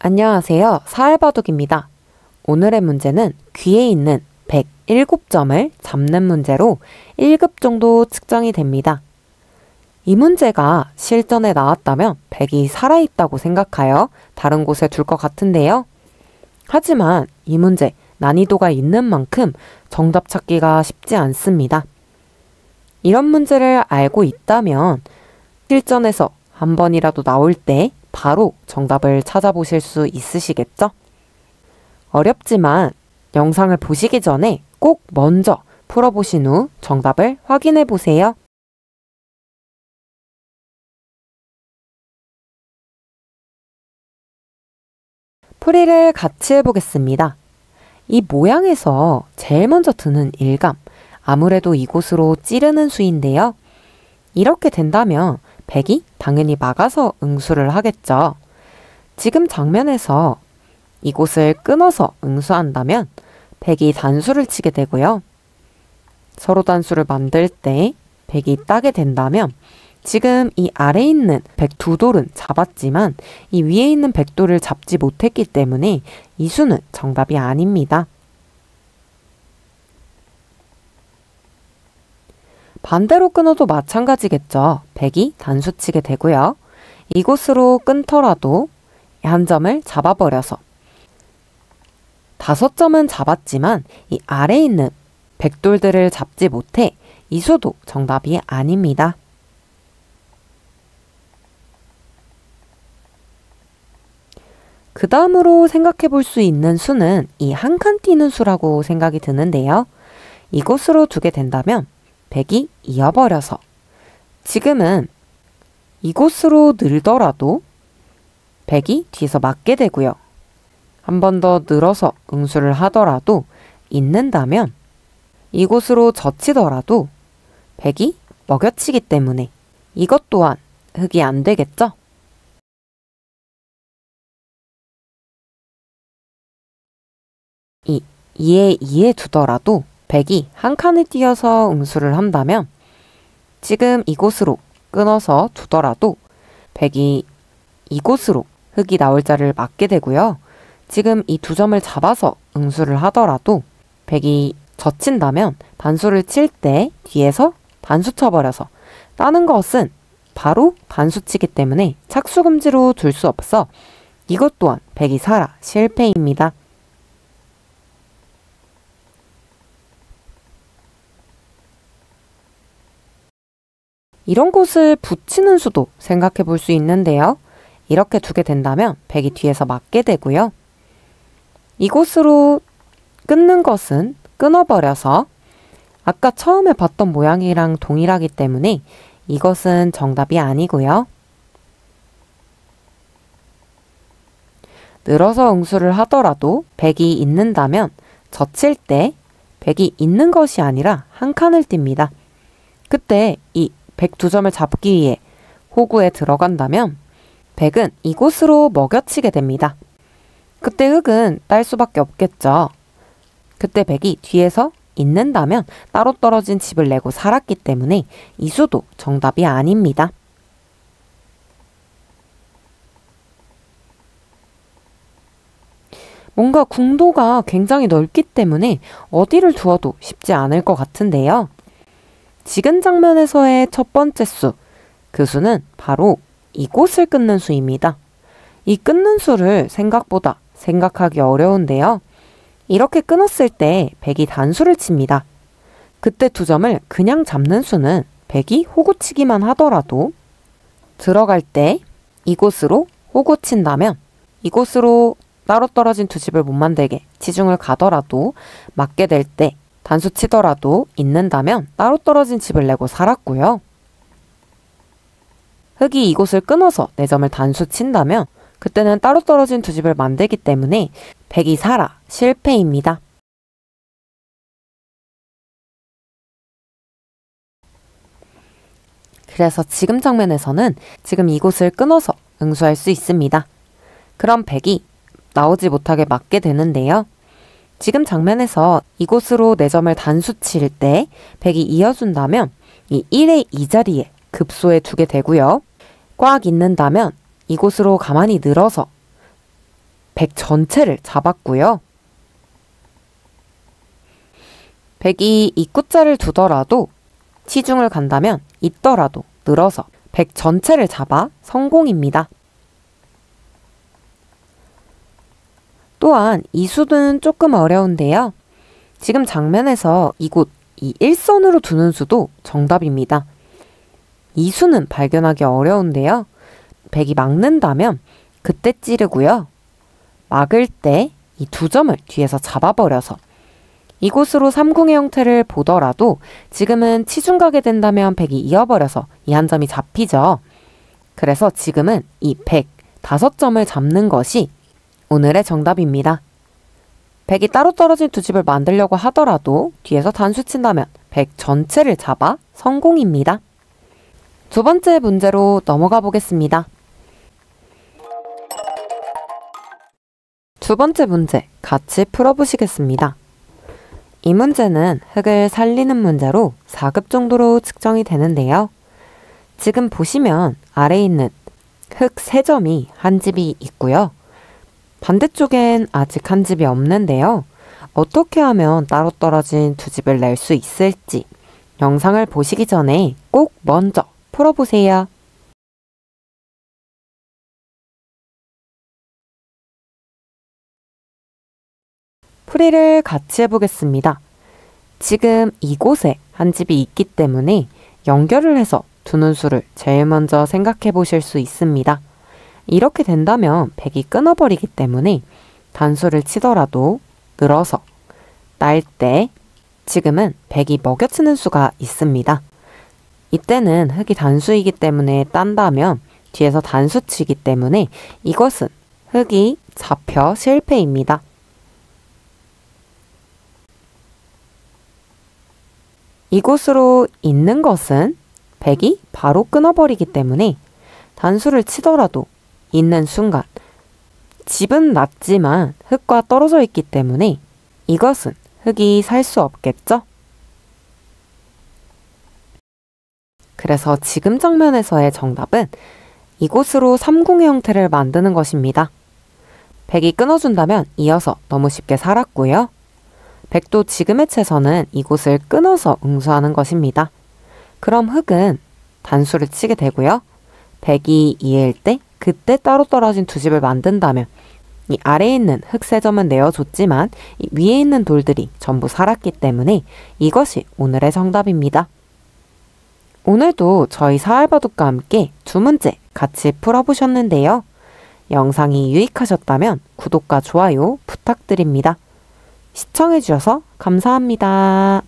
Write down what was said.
안녕하세요. 사회바둑입니다. 오늘의 문제는 귀에 있는 107점을 잡는 문제로 1급 정도 측정이 됩니다. 이 문제가 실전에 나왔다면 100이 살아있다고 생각하여 다른 곳에 둘 것 같은데요. 하지만 이 문제 난이도가 있는 만큼 정답 찾기가 쉽지 않습니다. 이런 문제를 알고 있다면 실전에서 한 번이라도 나올 때 바로 정답을 찾아보실 수 있으시겠죠? 어렵지만 영상을 보시기 전에 꼭 먼저 풀어보신 후 정답을 확인해 보세요. 풀이를 같이 해보겠습니다. 이 모양에서 제일 먼저 드는 일감, 아무래도 이곳으로 찌르는 수인데요. 이렇게 된다면 백이 당연히 막아서 응수를 하겠죠. 지금 장면에서 이곳을 끊어서 응수한다면 백이 단수를 치게 되고요. 서로 단수를 만들 때 백이 따게 된다면 지금 이 아래에 있는 백두 돌은 잡았지만 이 위에 있는 백돌을 잡지 못했기 때문에 이 수는 정답이 아닙니다. 반대로 끊어도 마찬가지겠죠. 백이 단수 치게 되고요. 이곳으로 끊더라도 한 점을 잡아버려서 다섯 점은 잡았지만 이 아래에 있는 백돌들을 잡지 못해 이 수도 정답이 아닙니다. 그 다음으로 생각해 볼 수 있는 수는 이 한 칸 뛰는 수라고 생각이 드는데요. 이곳으로 두게 된다면 백이 이어버려서 지금은 이곳으로 늘더라도 백이 뒤에서 맞게 되고요. 한 번 더 늘어서 응수를 하더라도 있는다면 이곳으로 젖히더라도 백이 먹여치기 때문에 이것 또한 흙이 안 되겠죠? 이 2에 2에 두더라도 백이 한 칸을 띄어서 응수를 한다면 지금 이곳으로 끊어서 두더라도 백이 이곳으로 흙이 나올 자를 맞게 되고요. 지금 이 두 점을 잡아서 응수를 하더라도 백이 젖힌다면 단수를 칠 때 뒤에서 단수 쳐버려서 따는 것은 바로 단수치기 때문에 착수금지로 둘 수 없어 이것 또한 백이 살아 실패입니다. 이런 곳을 붙이는 수도 생각해 볼 수 있는데요. 이렇게 두게 된다면 백이 뒤에서 맞게 되고요. 이곳으로 끊는 것은 끊어버려서 아까 처음에 봤던 모양이랑 동일하기 때문에 이것은 정답이 아니고요. 늘어서 응수를 하더라도 백이 있는다면 젖힐 때 백이 있는 것이 아니라 한 칸을 띱니다. 그때 이 백두 점을 잡기 위해 호구에 들어간다면 백은 이곳으로 먹여치게 됩니다. 그때 흙은 딸 수밖에 없겠죠. 그때 백이 뒤에서 있는다면 따로 떨어진 집을 내고 살았기 때문에 이 수도 정답이 아닙니다. 뭔가 궁도가 굉장히 넓기 때문에 어디를 두어도 쉽지 않을 것 같은데요. 지금 장면에서의 첫 번째 수, 그 수는 바로 이곳을 끊는 수입니다. 이 끊는 수를 생각보다 생각하기 어려운데요. 이렇게 끊었을 때 백이 단수를 칩니다. 그때 두 점을 그냥 잡는 수는 백이 호구치기만 하더라도 들어갈 때 이곳으로 호구 친다면 이곳으로 따로 떨어진 두 집을 못 만들게 지중을 가더라도 맞게 될 때 단수 치더라도 있는다면 따로 떨어진 집을 내고 살았고요. 흙이 이곳을 끊어서 내 점을 단수 친다면 그때는 따로 떨어진 두 집을 만들기 때문에 백이 살아 실패입니다. 그래서 지금 장면에서는 지금 이곳을 끊어서 응수할 수 있습니다. 그럼 백이 나오지 못하게 맞게 되는데요. 지금 장면에서 이곳으로 내 점을 단수 칠 때 100이 이어준다면 이 1의 이 자리에 급소에 두게 되고요. 꽉 있는다면 이곳으로 가만히 늘어서 100 전체를 잡았고요. 100이 입구자를 두더라도 치중을 간다면 있더라도 늘어서 100 전체를 잡아 성공입니다. 또한 이 수는 조금 어려운데요. 지금 장면에서 이곳 이 일선으로 두는 수도 정답입니다. 이 수는 발견하기 어려운데요. 100이 막는다면 그때 찌르고요. 막을 때 이 두 점을 뒤에서 잡아버려서 이곳으로 삼궁의 형태를 보더라도 지금은 치중 가게 된다면 100이 이어버려서 이 한 점이 잡히죠. 그래서 지금은 이 100, 다섯 점을 잡는 것이 오늘의 정답입니다. 100이 따로 떨어진 두 집을 만들려고 하더라도 뒤에서 단수 친다면 100 전체를 잡아 성공입니다. 두 번째 문제로 넘어가 보겠습니다. 두 번째 문제 같이 풀어보시겠습니다. 이 문제는 흙을 살리는 문제로 4급 정도로 측정이 되는데요. 지금 보시면 아래에 있는 흙 3점이 한 집이 있고요. 반대쪽엔 아직 한 집이 없는데요. 어떻게 하면 따로 떨어진 두 집을 낼 수 있을지 영상을 보시기 전에 꼭 먼저 풀어보세요. 풀이를 같이 해보겠습니다. 지금 이곳에 한 집이 있기 때문에 연결을 해서 두는 수를 제일 먼저 생각해 보실 수 있습니다. 이렇게 된다면 백이 끊어버리기 때문에 단수를 치더라도 늘어서 딸때 지금은 백이 먹여치는 수가 있습니다. 이때는 흙이 단수이기 때문에 딴다면 뒤에서 단수치기 때문에 이것은 흙이 잡혀 실패입니다. 이곳으로 있는 것은 백이 바로 끊어버리기 때문에 단수를 치더라도 있는 순간 집은 낮지만 흙과 떨어져 있기 때문에 이것은 흙이 살 수 없겠죠? 그래서 지금 장면에서의 정답은 이곳으로 삼궁의 형태를 만드는 것입니다. 백이 끊어준다면 이어서 너무 쉽게 살았고요. 백도 지금의 채서는 이곳을 끊어서 응수하는 것입니다. 그럼 흙은 단수를 치게 되고요. 백이 이해일 때 그때 따로 떨어진 두 집을 만든다면 이 아래에 있는 흙세 점은 내어줬지만 이 위에 있는 돌들이 전부 살았기 때문에 이것이 오늘의 정답입니다. 오늘도 저희 사알바둑과 함께 두 문제 같이 풀어보셨는데요. 영상이 유익하셨다면 구독과 좋아요 부탁드립니다. 시청해주셔서 감사합니다.